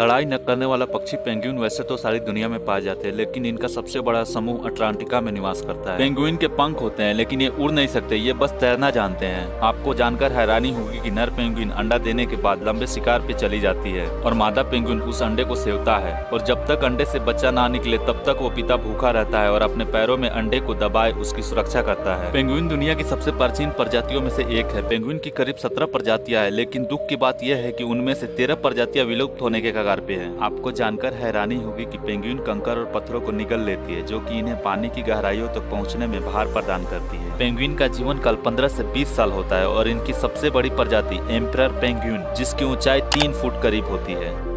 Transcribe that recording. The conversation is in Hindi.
लड़ाई न करने वाला पक्षी पेंगुइन वैसे तो सारी दुनिया में पाए जाते हैं, लेकिन इनका सबसे बड़ा समूह अटलांटिका में निवास करता है। पेंगुइन के पंख होते हैं, लेकिन ये उड़ नहीं सकते, ये बस तैरना जानते हैं। आपको जानकर हैरानी होगी कि नर पेंगुइन अंडा देने के बाद लंबे शिकार पे चली जाती है, और मादा पेंगुइन उस अंडे को सेवता है, और जब तक अंडे से बच्चा ना निकले, तब तक वो पिता भूखा रहता है और अपने पैरों में अंडे को दबाए उसकी सुरक्षा करता है। पेंगुइन दुनिया की सबसे प्राचीन प्रजातियों में से एक है। पेंगुइन की करीब सत्रह प्रजातियाँ है, लेकिन दुख की बात यह है की उनमें से तेरह प्रजातियाँ विलुप्त होने के कगार पे है। आपको जानकर हैरानी होगी कि पेंगुइन कंकर और पत्थरों को निगल लेती है, जो कि इन्हें पानी की गहराइयों तक तो पहुँचने में भार प्रदान करती है। पेंगुइन का जीवन काल 15 से 20 साल होता है और इनकी सबसे बड़ी प्रजाति एम्पर पेंगुइन जिसकी ऊंचाई तीन फुट करीब होती है।